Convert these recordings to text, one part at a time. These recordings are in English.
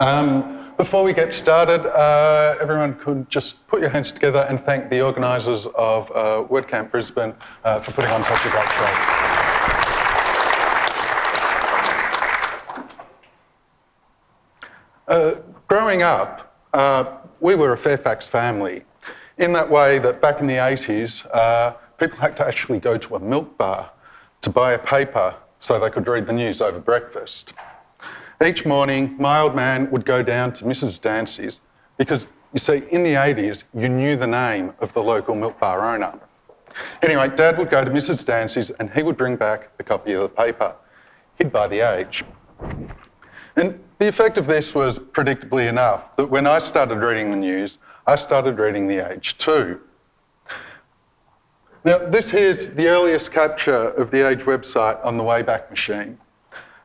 Um, before we get started, uh, everyone could just put your hands together and thank the organisers of uh, WordCamp Brisbane uh, for putting on such a great show. Uh, growing up, uh, we were a Fairfax family in that way that back in the 80s, uh, people had to actually go to a milk bar to buy a paper so they could read the news over breakfast. Each morning, my old man would go down to Mrs. Dancy's because, you see, in the 80s, you knew the name of the local milk bar owner. Anyway, Dad would go to Mrs. Dancy's and he would bring back a copy of the paper. He'd buy the age. And the effect of this was predictably enough that when I started reading the news, I started reading the age too. Now, this here's the earliest capture of the Age website on the Wayback Machine.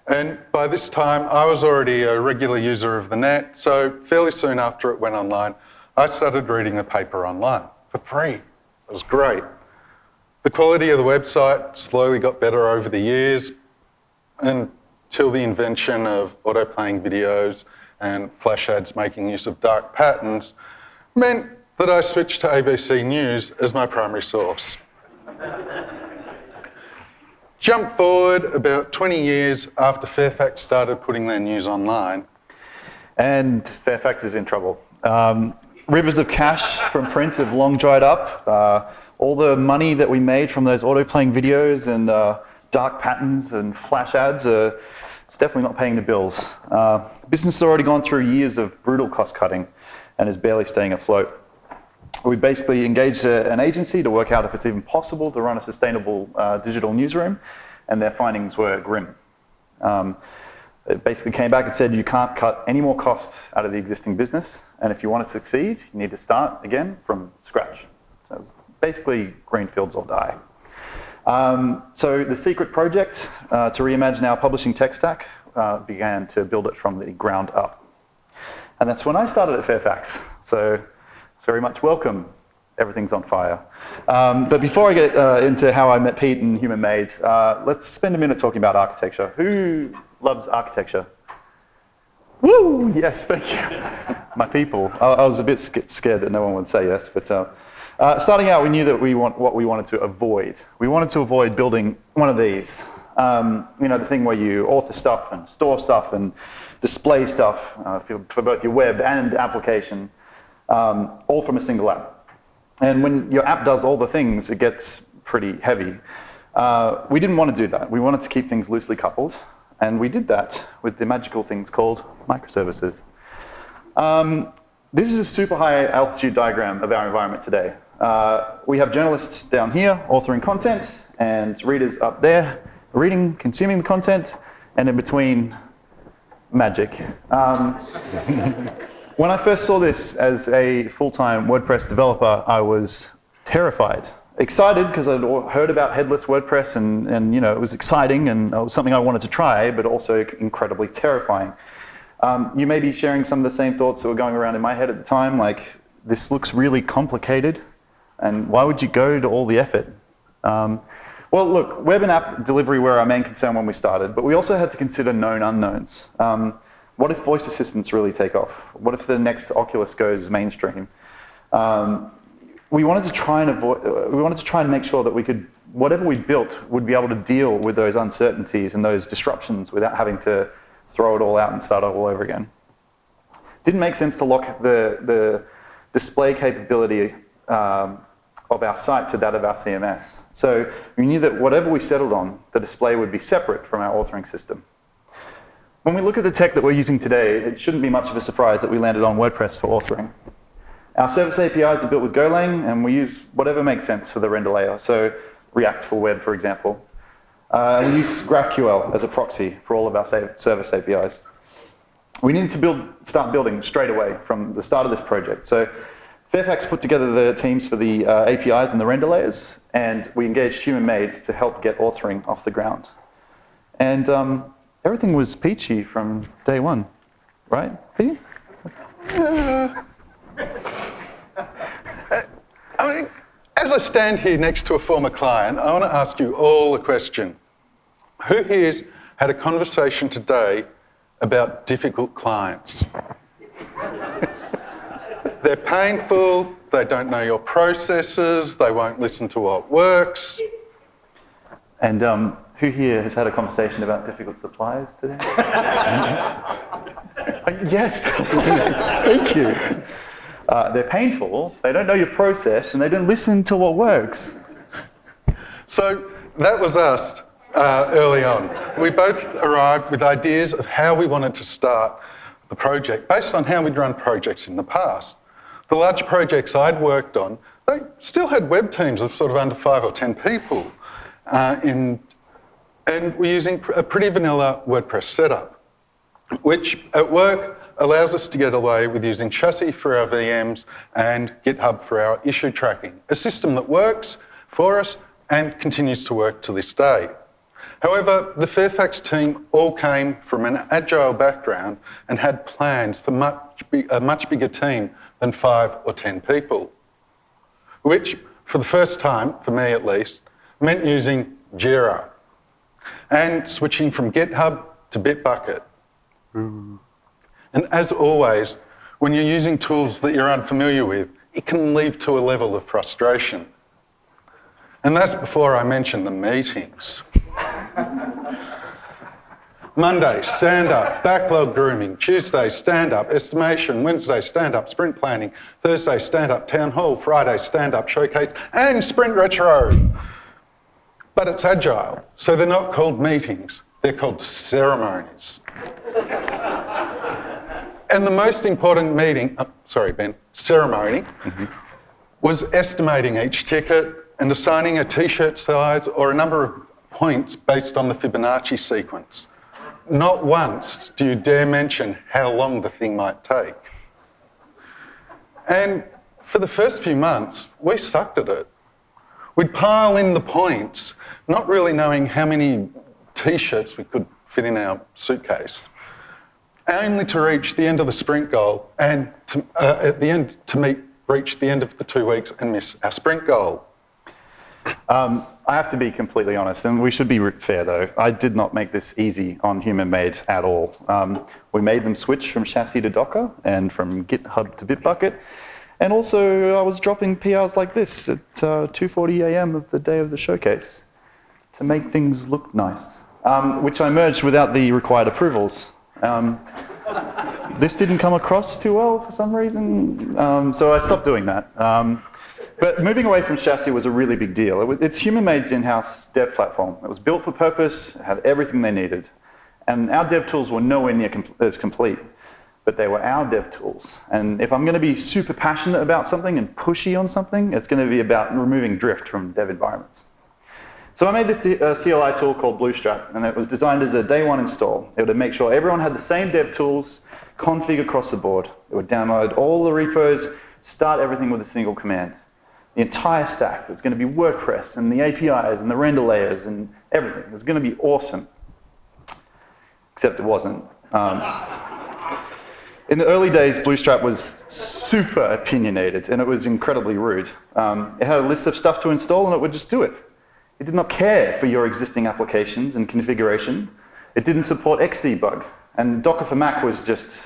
And by this time, I was already a regular user of the net, so fairly soon after it went online, I started reading the paper online for free. It was great. The quality of the website slowly got better over the years until the invention of auto-playing videos and flash ads making use of dark patterns meant that I switched to ABC News as my primary source. Jump forward about 20 years after Fairfax started putting their news online. And Fairfax is in trouble. Um, rivers of cash from print have long dried up. Uh, all the money that we made from those auto-playing videos and uh, dark patterns and flash ads, uh, it's definitely not paying the bills. Uh, business has already gone through years of brutal cost cutting and is barely staying afloat. We basically engaged a, an agency to work out if it's even possible to run a sustainable uh, digital newsroom, and their findings were grim. Um, it basically came back and said you can't cut any more costs out of the existing business, and if you want to succeed, you need to start again from scratch. So it's basically greenfields or die. Um, so the secret project uh, to reimagine our publishing tech stack uh, began to build it from the ground up. And that's when I started at Fairfax. So very much welcome. Everything's on fire. Um, but before I get uh, into how I met Pete and Human Made, uh, let's spend a minute talking about architecture. Who loves architecture? Woo! Yes, thank you. My people. I, I, was a bit scared that no one would say yes, but uh, uh, starting out, we knew that we want what we wanted to avoid. We wanted to avoid building one of these. Um, you know, the thing where you author stuff and store stuff and display stuff uh, for, for both your web and application um, all from a single app. And when your app does all the things, it gets pretty heavy. Uh, we didn't want to do that. We wanted to keep things loosely coupled, and we did that with the magical things called microservices. Um, this is a super high altitude diagram of our environment today. Uh, we have journalists down here authoring content, and readers up there reading, consuming the content, and in between, magic. Um, When I first saw this as a full-time WordPress developer, I was terrified. Excited because I'd heard about headless WordPress and, and you know, it was exciting and it was something I wanted to try, but also incredibly terrifying. Um, you may be sharing some of the same thoughts that were going around in my head at the time, like, this looks really complicated, and why would you go to all the effort? Um, well, look, web and app delivery were our main concern when we started, but we also had to consider known unknowns. Um, what if voice assistants really take off? What if the next Oculus goes mainstream? Um, we wanted to try and avoid, we wanted to try and make sure that we could, whatever we built would be able to deal with those uncertainties and those disruptions without having to throw it all out and start all over again. Didn't make sense to lock the, the display capability um, of our site to that of our CMS. So we knew that whatever we settled on, the display would be separate from our authoring system. When we look at the tech that we're using today, it shouldn't be much of a surprise that we landed on WordPress for authoring. Our service APIs are built with Golang, and we use whatever makes sense for the render layer. So React for web, for example. Uh, we use GraphQL as a proxy for all of our service APIs. We needed to build, start building straight away from the start of this project. So Fairfax put together the teams for the uh, APIs and the render layers, and we engaged Human Made to help get authoring off the ground. And um, everything was peachy from day one, right, Pete? Uh, I mean, as I stand here next to a former client, I want to ask you all a question. Who here's had a conversation today about difficult clients. They're painful, they don't know your processes, they won't listen to what works. And um, who here has had a conversation about difficult suppliers today? yes, thank you. Uh, they're painful, they don't know your process, and they don't listen to what works. So that was us uh, early on. We both arrived with ideas of how we wanted to start the project based on how we'd run projects in the past. The large projects I'd worked on, they still had web teams of sort of under five or 10 people uh, in, and we're using a pretty vanilla WordPress setup, which at work allows us to get away with using Chassis for our VMs and GitHub for our issue tracking, a system that works for us and continues to work to this day. However, the Fairfax team all came from an agile background and had plans for much, a much bigger team than five or 10 people, which, for the first time, for me at least, meant using Jira and switching from GitHub to Bitbucket. And as always, when you're using tools that you're unfamiliar with, it can lead to a level of frustration. And that's before I mention the meetings. Monday, stand up, backlog grooming. Tuesday, stand up, estimation. Wednesday, stand up, sprint planning. Thursday, stand up, town hall. Friday, stand up, showcase. And sprint retro. But it's agile, so they're not called meetings, they're called ceremonies. and the most important meeting, oh, sorry, Ben, ceremony, mm-hmm. was estimating each ticket and assigning a t shirt size or a number of points based on the Fibonacci sequence. Not once do you dare mention how long the thing might take. And for the first few months, we sucked at it. We'd pile in the points, not really knowing how many t shirts we could fit in our suitcase, only to reach the end of the sprint goal and to, uh, at the end to meet, reach the end of the two weeks and miss our sprint goal. Um, I have to be completely honest, and we should be fair though. I did not make this easy on Human Made at all. Um, we made them switch from chassis to Docker and from GitHub to Bitbucket. And also, I was dropping PRs like this at uh, 2:40 a.m. of the day of the showcase to make things look nice, um, which I merged without the required approvals. Um, this didn't come across too well for some reason, um, so I stopped doing that. Um, but moving away from chassis was a really big deal. It was, it's HumanMade's in-house dev platform. It was built for purpose, had everything they needed. And our dev tools were nowhere near com as complete, but they were our dev tools. And if I'm going to be super passionate about something and pushy on something, it's going to be about removing drift from dev environments. So I made this uh, CLI tool called Bluestrap, and it was designed as a day one install. It would make sure everyone had the same dev tools, config across the board. It would download all the repos, start everything with a single command the entire stack. There's going to be WordPress and the APIs and the render layers and everything. It's going to be awesome. Except it wasn't. Um, in the early days, Bluestrap was super opinionated and it was incredibly rude. Um, it had a list of stuff to install and it would just do it. It did not care for your existing applications and configuration. It didn't support Xdebug. And Docker for Mac was just,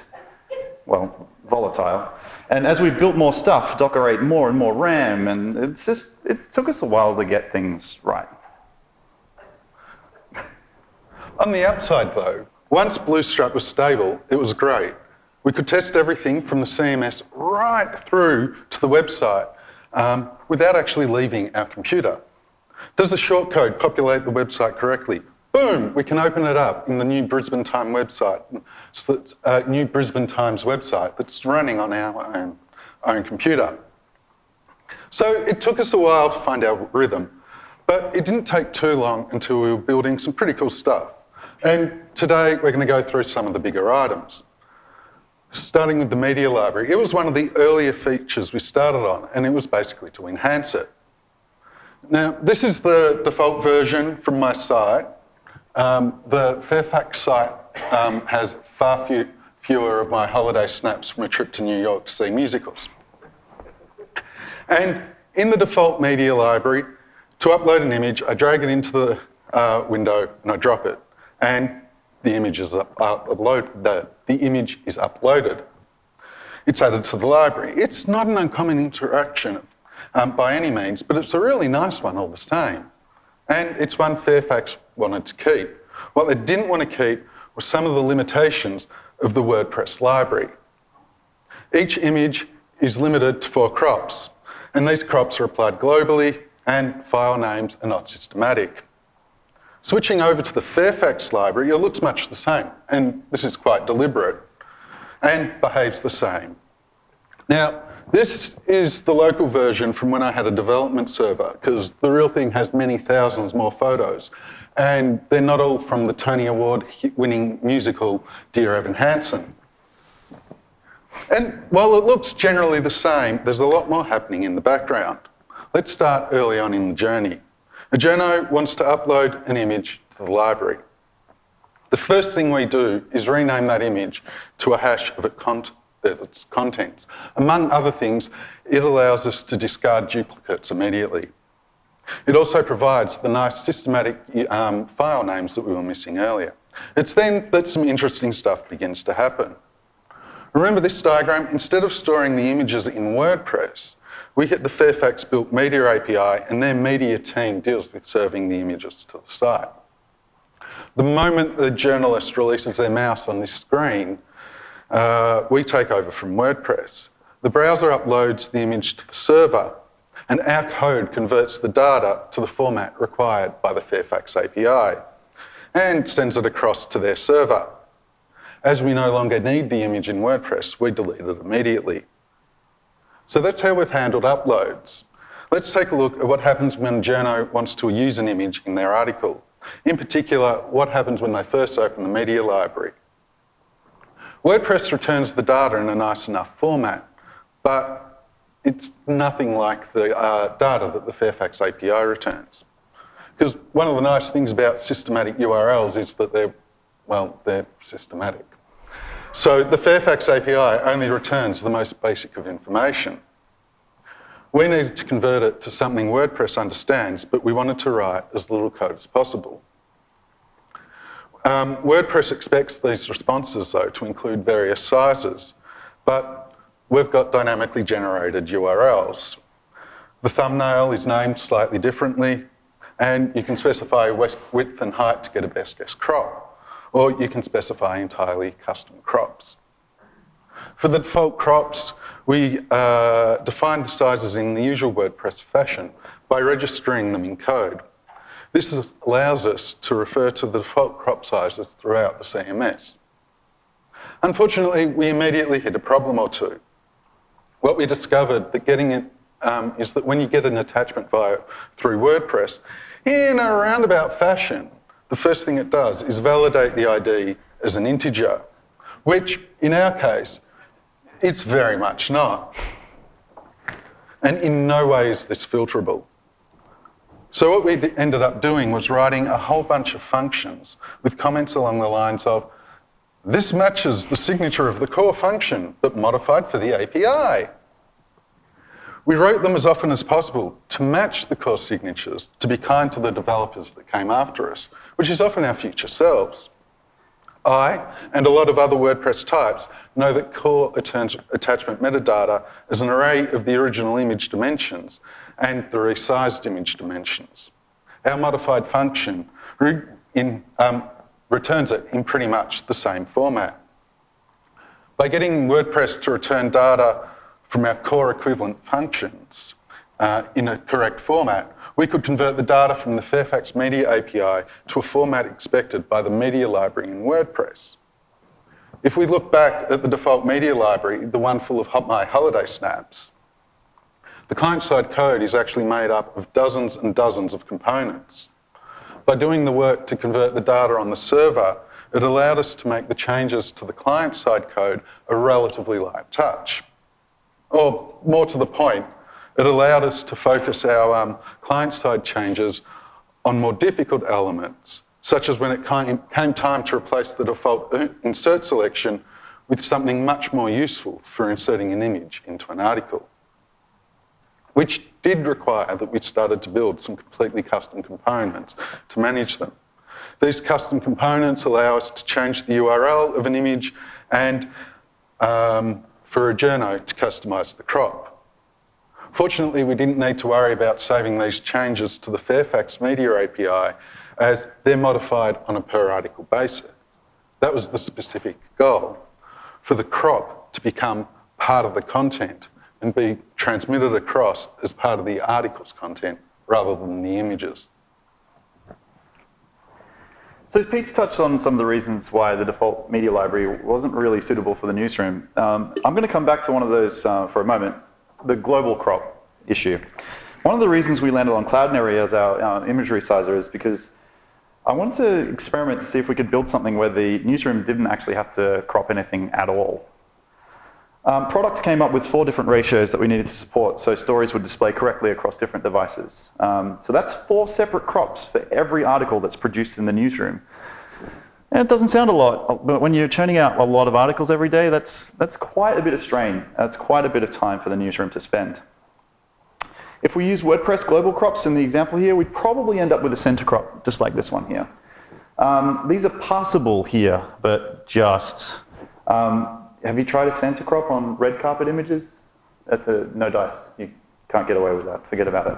well, volatile. And as we built more stuff, Docker ate more and more RAM, and it's just, it took us a while to get things right. On the upside, though, once Bluestrap was stable, it was great. We could test everything from the CMS right through to the website um, without actually leaving our computer. Does the shortcode populate the website correctly? boom, we can open it up in the new Brisbane Times website, so that's, uh, new Brisbane Times website that's running on our own, own computer. So it took us a while to find our rhythm, but it didn't take too long until we were building some pretty cool stuff. And today we're going to go through some of the bigger items. Starting with the media library, it was one of the earlier features we started on, and it was basically to enhance it. Now, this is the default version from my site. Um, the Fairfax site um, has far few, fewer of my holiday snaps from a trip to New York to see musicals. And in the default media library, to upload an image, I drag it into the uh, window and I drop it. And the image is up, upload, the, the image is uploaded. It's added to the library. It's not an uncommon interaction um, by any means, but it's a really nice one all the same. And it's one Fairfax wanted to keep. What they didn't want to keep were some of the limitations of the WordPress library. Each image is limited to four crops, and these crops are applied globally, and file names are not systematic. Switching over to the Fairfax library, it looks much the same, and this is quite deliberate, and behaves the same. Now, this is the local version from when I had a development server, because the real thing has many thousands more photos, and they're not all from the Tony Award winning musical Dear Evan Hansen. And while it looks generally the same, there's a lot more happening in the background. Let's start early on in the journey. A journo wants to upload an image to the library. The first thing we do is rename that image to a hash of its contents. Among other things, it allows us to discard duplicates immediately. It also provides the nice systematic um, file names that we were missing earlier. It's then that some interesting stuff begins to happen. Remember this diagram? Instead of storing the images in WordPress, we hit the Fairfax built media API and their media team deals with serving the images to the site. The moment the journalist releases their mouse on this screen, uh, we take over from WordPress. The browser uploads the image to the server and our code converts the data to the format required by the Fairfax API and sends it across to their server. As we no longer need the image in WordPress, we delete it immediately. So that's how we've handled uploads. Let's take a look at what happens when Journo wants to use an image in their article. In particular, what happens when they first open the media library. WordPress returns the data in a nice enough format, but it's nothing like the uh, data that the Fairfax API returns. Because one of the nice things about systematic URLs is that they're, well, they're systematic. So the Fairfax API only returns the most basic of information. We needed to convert it to something WordPress understands, but we wanted to write as little code as possible. Um, WordPress expects these responses, though, to include various sizes, but we've got dynamically generated URLs. The thumbnail is named slightly differently, and you can specify width and height to get a best guess crop or you can specify entirely custom crops. For the default crops, we uh, define the sizes in the usual WordPress fashion by registering them in code. This allows us to refer to the default crop sizes throughout the CMS. Unfortunately, we immediately hit a problem or two. What we discovered that getting it um, is that when you get an attachment via through WordPress, in a roundabout fashion, the first thing it does is validate the ID as an integer, which in our case, it's very much not. And in no way is this filterable. So what we ended up doing was writing a whole bunch of functions with comments along the lines of, this matches the signature of the core function, but modified for the API. We wrote them as often as possible to match the core signatures, to be kind to the developers that came after us, which is often our future selves. I, and a lot of other WordPress types, know that core attachment metadata is an array of the original image dimensions and the resized image dimensions. Our modified function in, um, returns it in pretty much the same format. By getting WordPress to return data from our core equivalent functions uh, in a correct format, we could convert the data from the Fairfax Media API to a format expected by the media library in WordPress. If we look back at the default media library, the one full of My Holiday snaps, the client-side code is actually made up of dozens and dozens of components. By doing the work to convert the data on the server, it allowed us to make the changes to the client-side code a relatively light touch. Or more to the point, it allowed us to focus our um, client-side changes on more difficult elements, such as when it came, came time to replace the default insert selection with something much more useful for inserting an image into an article, which did require that we started to build some completely custom components to manage them. These custom components allow us to change the URL of an image and um, for a journo to customise the crop. Fortunately, we didn't need to worry about saving these changes to the Fairfax Media API as they're modified on a per article basis. That was the specific goal, for the crop to become part of the content and be transmitted across as part of the article's content rather than the images. So Pete's touched on some of the reasons why the default media library wasn't really suitable for the newsroom. Um, I'm going to come back to one of those uh, for a moment, the global crop issue. One of the reasons we landed on Cloudinary as our, our imagery sizer is because I wanted to experiment to see if we could build something where the newsroom didn't actually have to crop anything at all. Um, product came up with four different ratios that we needed to support so stories would display correctly across different devices. Um, so that's four separate crops for every article that's produced in the newsroom. And it doesn't sound a lot, but when you're churning out a lot of articles every day, that's, that's quite a bit of strain. That's quite a bit of time for the newsroom to spend. If we use WordPress global crops in the example here, we'd probably end up with a center crop, just like this one here. Um, these are passable here, but just. Um, have you tried a center crop on red carpet images? That's a no dice. You can't get away with that. Forget about it.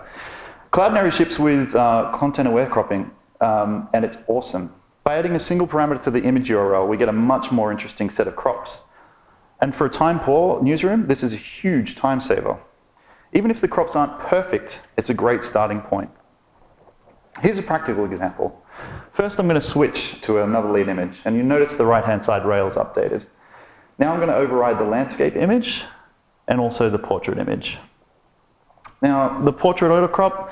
Cloudinary ships with uh, content-aware cropping, um, and it's awesome. By adding a single parameter to the image URL, we get a much more interesting set of crops. And for a time-poor newsroom, this is a huge time saver. Even if the crops aren't perfect, it's a great starting point. Here's a practical example. First, I'm going to switch to another lead image, and you notice the right-hand side rail is updated. Now I'm going to override the landscape image and also the portrait image. Now, the portrait autocrop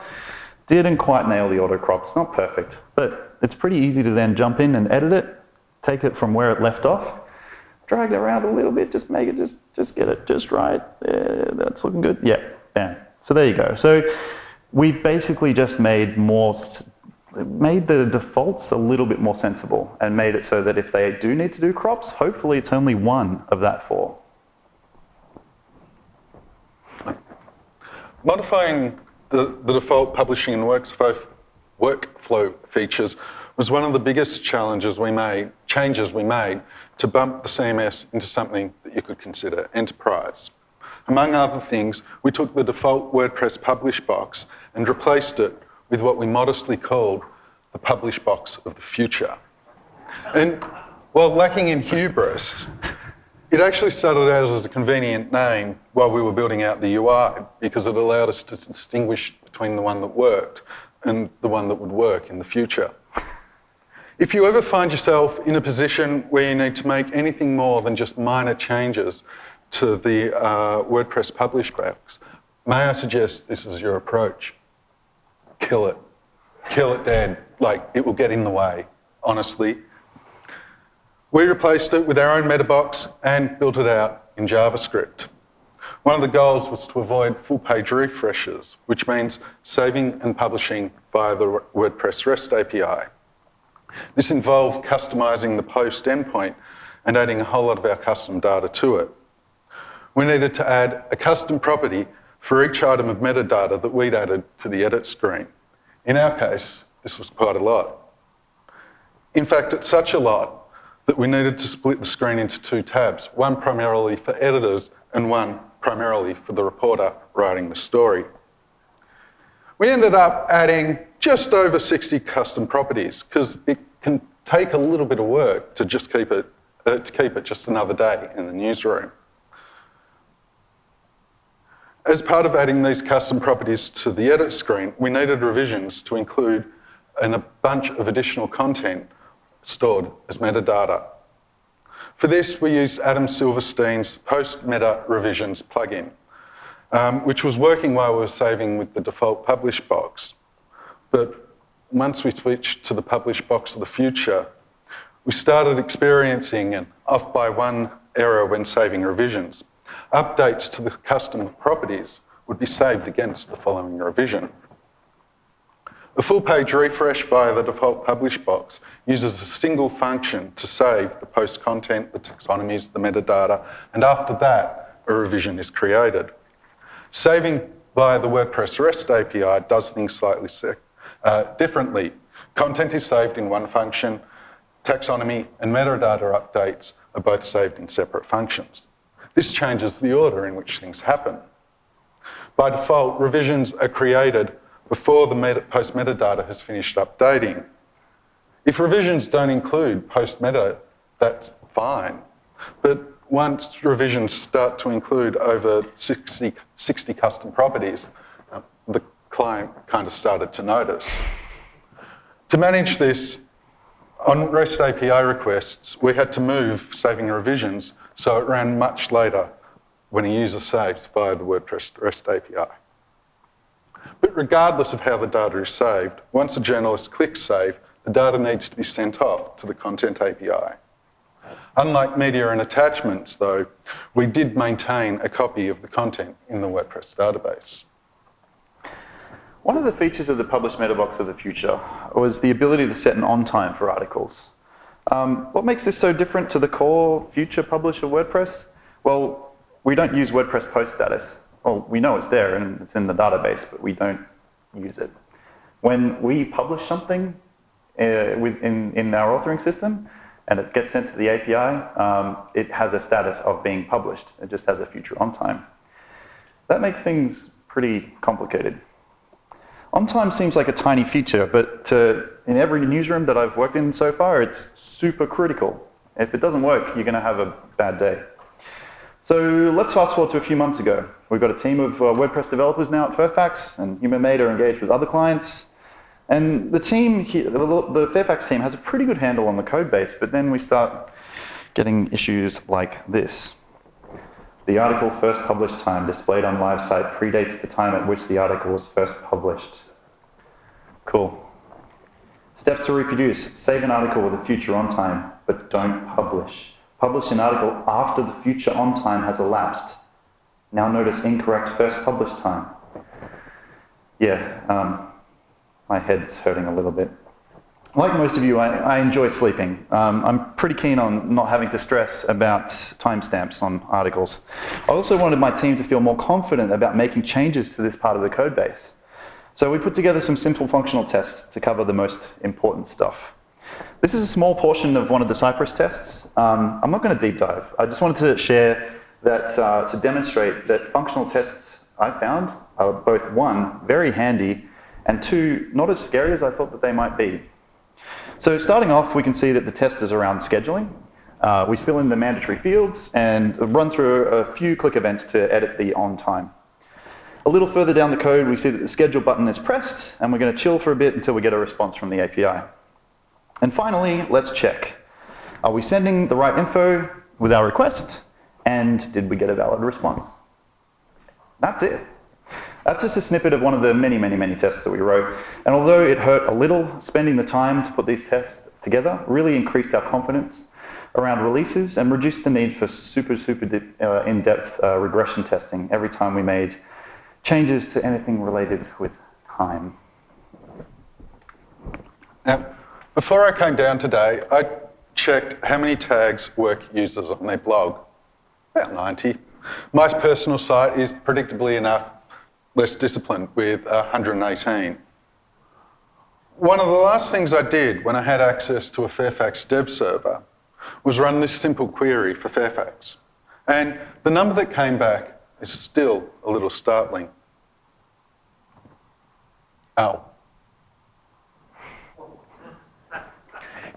didn't quite nail the autocrop. It's not perfect, but it's pretty easy to then jump in and edit it, take it from where it left off, drag it around a little bit, just make it, just, just get it just right. Yeah, that's looking good. Yeah, bam. So there you go. So we've basically just made more made the defaults a little bit more sensible and made it so that if they do need to do crops, hopefully it's only one of that four. Modifying the, the default publishing and workflow, features was one of the biggest challenges we made, changes we made to bump the CMS into something that you could consider enterprise. Among other things, we took the default WordPress publish box and replaced it with what we modestly called the publish box of the future. And while lacking in hubris, it actually started out as a convenient name while we were building out the UI because it allowed us to distinguish between the one that worked and the one that would work in the future. If you ever find yourself in a position where you need to make anything more than just minor changes to the uh, WordPress publish box, may I suggest this is your approach? kill it. Kill it dead. Like, it will get in the way, honestly. We replaced it with our own MetaBox and built it out in JavaScript. One of the goals was to avoid full page refreshes, which means saving and publishing via the WordPress REST API. This involved customizing the post endpoint and adding a whole lot of our custom data to it. We needed to add a custom property for each item of metadata that we'd added to the edit screen. In our case, this was quite a lot. In fact, it's such a lot that we needed to split the screen into two tabs, one primarily for editors and one primarily for the reporter writing the story. We ended up adding just over 60 custom properties because it can take a little bit of work to just keep it, uh, to keep it just another day in the newsroom. As part of adding these custom properties to the edit screen, we needed revisions to include an, a bunch of additional content stored as metadata. For this, we used Adam Silverstein's post-meta revisions plugin, um, which was working while we were saving with the default publish box. But once we switched to the publish box of the future, we started experiencing an off by one error when saving revisions updates to the custom properties would be saved against the following revision. A full page refresh via the default publish box uses a single function to save the post content, the taxonomies, the metadata, and after that, a revision is created. Saving via the WordPress REST API does things slightly uh, differently Content is saved in one function, taxonomy and metadata updates are both saved in separate functions. This changes the order in which things happen. By default, revisions are created before the post metadata has finished updating. If revisions don't include post meta, that's fine. But once revisions start to include over 60, 60 custom properties, uh, the client kind of started to notice. To manage this, on REST API requests, we had to move saving revisions so it ran much later when a user saves via the WordPress REST API. Regardless of how the data is saved, once a journalist clicks save, the data needs to be sent off to the Content API. Unlike media and attachments, though, we did maintain a copy of the content in the WordPress database. One of the features of the published metabox of the future was the ability to set an on time for articles. Um, what makes this so different to the core future publish of WordPress? Well, we don't use WordPress post status. Well, we know it's there and it's in the database, but we don't use it. When we publish something uh, within, in our authoring system and it gets sent to the API, um, it has a status of being published. It just has a future on time. That makes things pretty complicated. On time seems like a tiny feature, but uh, in every newsroom that I've worked in so far, it's super critical. If it doesn't work, you're going to have a bad day. So let's fast forward to a few months ago. We've got a team of uh, WordPress developers now at Fairfax, and HumanMade are engaged with other clients. And the team, here, the Fairfax team has a pretty good handle on the code base, but then we start getting issues like this. The article first published time displayed on live site predates the time at which the article was first published. Cool. Steps to reproduce. Save an article with a future on time, but don't publish. Publish an article after the future on time has elapsed. Now notice incorrect first published time. Yeah, um, my head's hurting a little bit like most of you, I, I enjoy sleeping. Um, I'm pretty keen on not having to stress about timestamps on articles. I also wanted my team to feel more confident about making changes to this part of the code base. So we put together some simple functional tests to cover the most important stuff. This is a small portion of one of the Cypress tests. Um, I'm not going to deep dive. I just wanted to share that uh, to demonstrate that functional tests I found are both one, very handy, and two, not as scary as I thought that they might be. So starting off, we can see that the test is around scheduling. Uh, we fill in the mandatory fields and run through a few click events to edit the on time. A little further down the code, we see that the schedule button is pressed, and we're going to chill for a bit until we get a response from the API. And finally, let's check. Are we sending the right info with our request? And did we get a valid response? That's it. That's just a snippet of one of the many, many, many tests that we wrote. And although it hurt a little, spending the time to put these tests together really increased our confidence around releases and reduced the need for super, super uh, in-depth uh, regression testing every time we made changes to anything related with time. Now, before I came down today, I checked how many tags work users on their blog. About 90. My personal site is predictably enough less disciplined with 118. One of the last things I did when I had access to a Fairfax dev server was run this simple query for Fairfax. And the number that came back is still a little startling. Ow.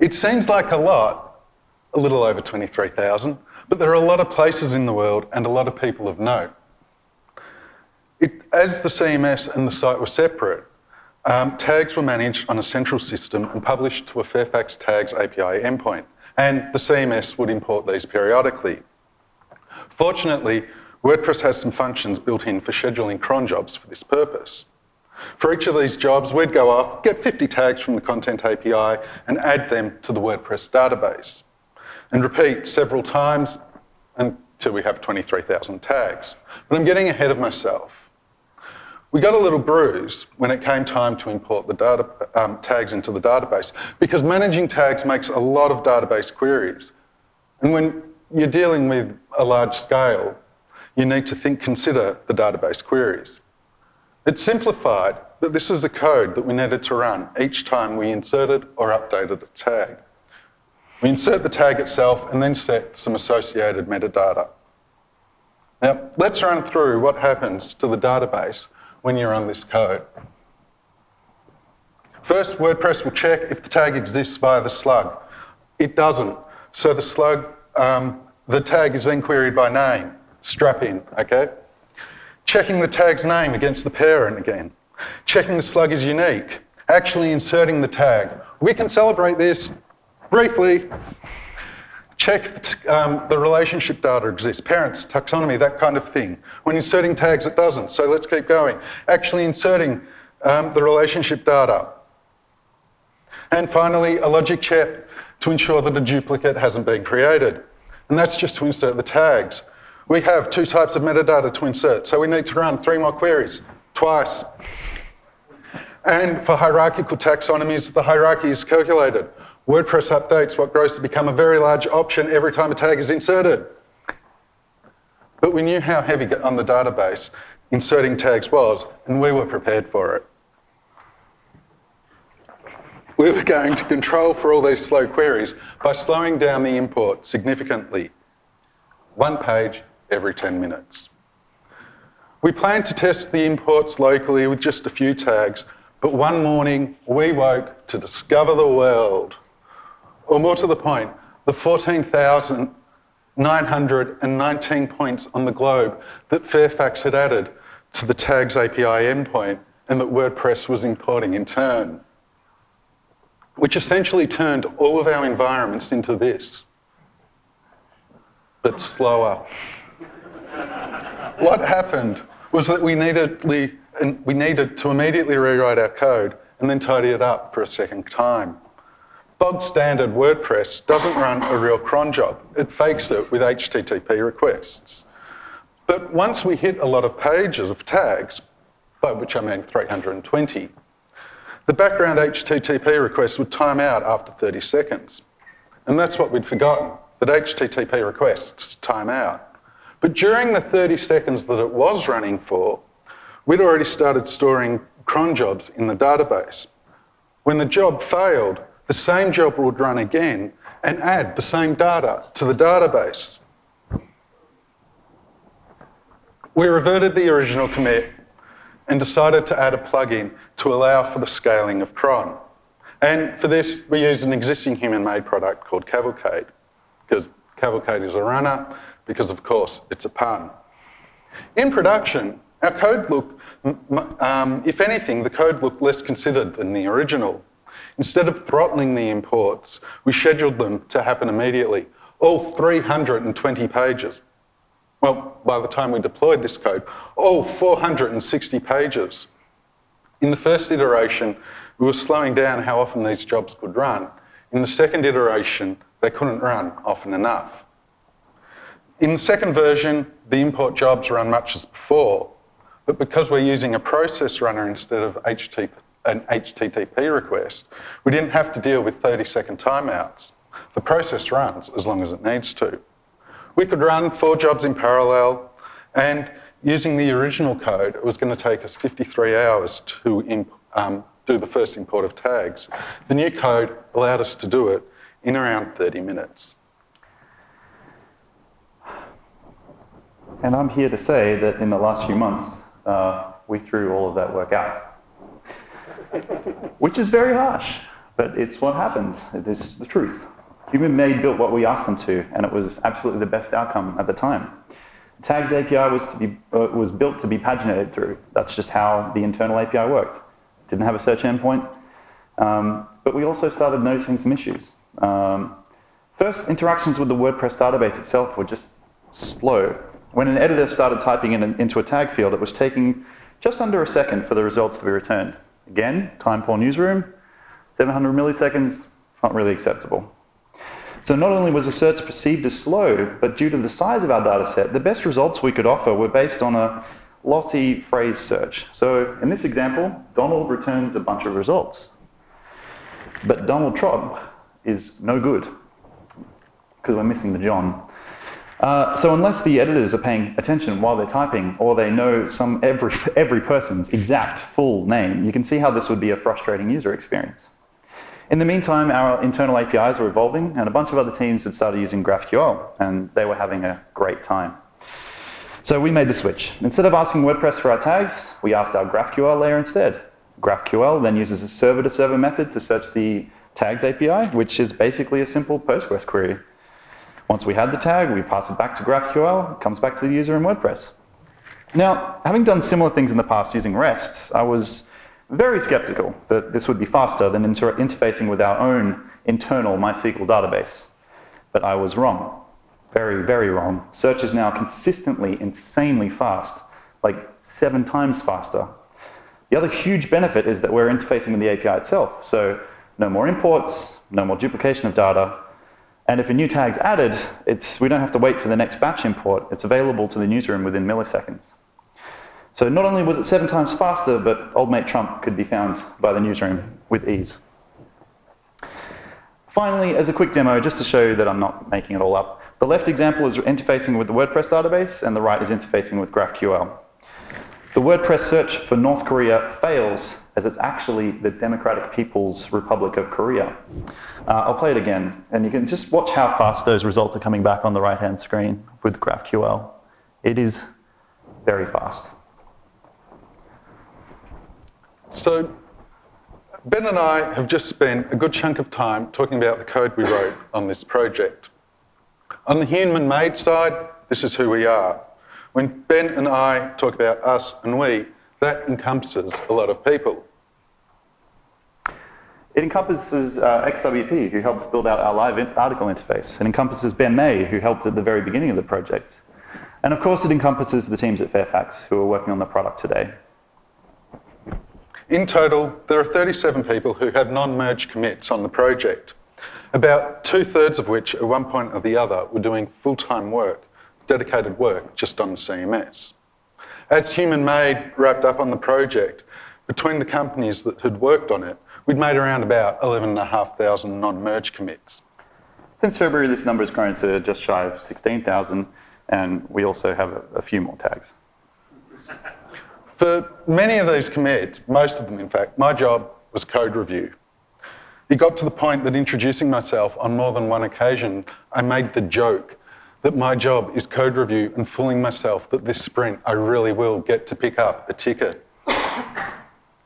It seems like a lot, a little over 23,000, but there are a lot of places in the world and a lot of people of note. It, as the CMS and the site were separate, um, tags were managed on a central system and published to a Fairfax Tags API endpoint, and the CMS would import these periodically. Fortunately, WordPress has some functions built in for scheduling cron jobs for this purpose. For each of these jobs, we'd go off, get 50 tags from the Content API, and add them to the WordPress database, and repeat several times until we have 23,000 tags. But I'm getting ahead of myself. We got a little bruised when it came time to import the data, um, tags into the database because managing tags makes a lot of database queries. And when you're dealing with a large scale, you need to think, consider the database queries. It's simplified but this is the code that we needed to run each time we inserted or updated a tag. We insert the tag itself and then set some associated metadata. Now, let's run through what happens to the database when you run this code. First, WordPress will check if the tag exists via the slug. It doesn't. So the slug, um, the tag is then queried by name, strap in, okay? Checking the tag's name against the parent again. Checking the slug is unique. Actually inserting the tag. We can celebrate this briefly. Check um, the relationship data exists, parents, taxonomy, that kind of thing. When inserting tags, it doesn't, so let's keep going. Actually inserting um, the relationship data. And finally, a logic check to ensure that a duplicate hasn't been created. And that's just to insert the tags. We have two types of metadata to insert, so we need to run three more queries, twice. And for hierarchical taxonomies, the hierarchy is calculated. WordPress updates what grows to become a very large option every time a tag is inserted. But we knew how heavy on the database inserting tags was, and we were prepared for it. We were going to control for all these slow queries by slowing down the import significantly. One page every 10 minutes. We planned to test the imports locally with just a few tags, but one morning we woke to discover the world. Or more to the point, the 14,919 points on the globe that Fairfax had added to the tags API endpoint and that WordPress was importing in turn, which essentially turned all of our environments into this, but slower. What happened was that we needed, we needed to immediately rewrite our code and then tidy it up for a second time bog standard WordPress doesn't run a real cron job. It fakes it with HTTP requests. But once we hit a lot of pages of tags, by which I mean 320, the background HTTP request would time out after 30 seconds. And that's what we'd forgotten, that HTTP requests time out. But during the 30 seconds that it was running for, we'd already started storing cron jobs in the database. When the job failed, the same job would run again and add the same data to the database. We reverted the original commit and decided to add a plugin to allow for the scaling of cron. And for this, we used an existing human-made product called Cavalcade, because Cavalcade is a runner, because of course it's a pun. In production, our code looked, um, if anything, the code looked less considered than the original. Instead of throttling the imports, we scheduled them to happen immediately, all 320 pages. Well, by the time we deployed this code, all 460 pages. In the first iteration, we were slowing down how often these jobs could run. In the second iteration, they couldn't run often enough. In the second version, the import jobs run much as before, but because we're using a process runner instead of HTTP, an HTTP request, we didn't have to deal with 30 second timeouts. The process runs as long as it needs to. We could run four jobs in parallel, and using the original code, it was going to take us 53 hours to um, do the first import of tags. The new code allowed us to do it in around 30 minutes. And I'm here to say that in the last few months, uh, we threw all of that work out which is very harsh, but it's what happens. It is the truth. Human made built what we asked them to, and it was absolutely the best outcome at the time. Tags API was, to be, uh, was built to be paginated through. That's just how the internal API worked. Didn't have a search endpoint. Um, but we also started noticing some issues. Um, first, interactions with the WordPress database itself were just slow. When an editor started typing in into a tag field, it was taking just under a second for the results to be returned. Again, time poor newsroom, 700 milliseconds, not really acceptable. So not only was the search perceived as slow, but due to the size of our data set, the best results we could offer were based on a lossy phrase search. So in this example, Donald returns a bunch of results. But Donald Trump is no good, because we're missing the John. Uh, so unless the editors are paying attention while they're typing, or they know some every, every person's exact full name, you can see how this would be a frustrating user experience. In the meantime, our internal APIs were evolving, and a bunch of other teams had started using GraphQL, and they were having a great time. So we made the switch. Instead of asking WordPress for our tags, we asked our GraphQL layer instead. GraphQL then uses a server-to-server -server method to search the tags API, which is basically a simple Postgres query. Once we had the tag, we pass it back to GraphQL, it comes back to the user in WordPress. Now, having done similar things in the past using REST, I was very skeptical that this would be faster than inter interfacing with our own internal MySQL database. But I was wrong. Very, very wrong. Search is now consistently insanely fast, like seven times faster. The other huge benefit is that we're interfacing with the API itself. So no more imports, no more duplication of data, and if a new tag's added, it's, we don't have to wait for the next batch import. It's available to the newsroom within milliseconds. So not only was it seven times faster, but old mate Trump could be found by the newsroom with ease. Finally, as a quick demo, just to show that I'm not making it all up, the left example is interfacing with the WordPress database, and the right is interfacing with GraphQL. The WordPress search for North Korea fails as it's actually the Democratic People's Republic of Korea. Uh, I'll play it again, and you can just watch how fast those results are coming back on the right-hand screen with GraphQL. It is very fast. So Ben and I have just spent a good chunk of time talking about the code we wrote on this project. On the human-made side, this is who we are. When Ben and I talk about us and we, that encompasses a lot of people. It encompasses uh, XWP, who helped build out our live article interface. It encompasses Ben May, who helped at the very beginning of the project. And of course, it encompasses the teams at Fairfax who are working on the product today. In total, there are 37 people who have non-merge commits on the project, about two-thirds of which at one point or the other were doing full-time work, dedicated work just on the CMS. As Human Made wrapped up on the project, between the companies that had worked on it, we'd made around about 11,500 non-merge commits. Since February, this number has grown to just shy of 16,000, and we also have a, a few more tags. For many of these commits, most of them in fact, my job was code review. It got to the point that introducing myself on more than one occasion, I made the joke that my job is code review and fooling myself that this sprint I really will get to pick up a ticket.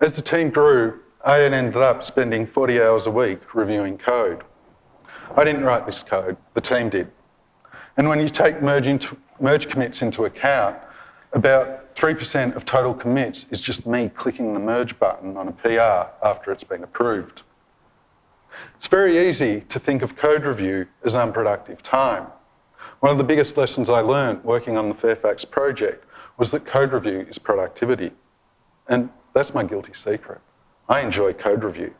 As the team grew, I ended up spending 40 hours a week reviewing code. I didn't write this code, the team did. And when you take merge, into, merge commits into account, about 3% of total commits is just me clicking the merge button on a PR after it's been approved. It's very easy to think of code review as unproductive time. One of the biggest lessons I learned working on the Fairfax project was that code review is productivity. And that's my guilty secret. I enjoy code review.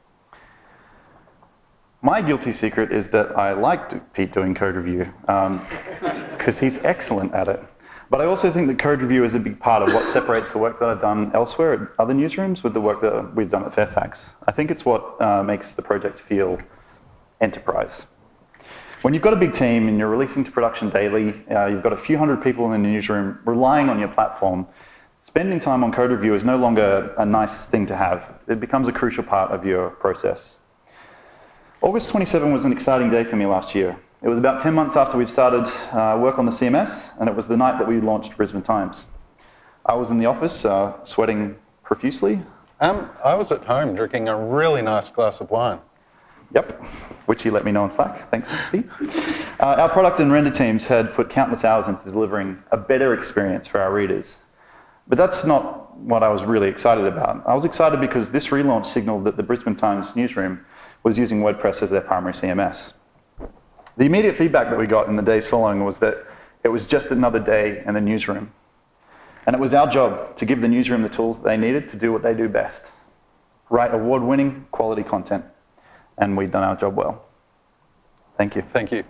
My guilty secret is that I like Pete doing code review because um, he's excellent at it. But I also think that code review is a big part of what separates the work that I've done elsewhere at other newsrooms with the work that we've done at Fairfax. I think it's what uh, makes the project feel enterprise. When you've got a big team and you're releasing to production daily, uh, you've got a few hundred people in the newsroom relying on your platform, spending time on code review is no longer a nice thing to have. It becomes a crucial part of your process. August 27 was an exciting day for me last year. It was about 10 months after we'd started uh, work on the CMS, and it was the night that we launched Brisbane Times. I was in the office, uh, sweating profusely. Um, I was at home drinking a really nice glass of wine. Yep, which he let me know on Slack. Thanks. Uh, our product and render teams had put countless hours into delivering a better experience for our readers. But that's not what I was really excited about. I was excited because this relaunch signaled that the Brisbane Times newsroom was using WordPress as their primary CMS. The immediate feedback that we got in the days following was that it was just another day in the newsroom. And it was our job to give the newsroom the tools that they needed to do what they do best write award winning quality content and we've done our job well. Thank you. Thank you.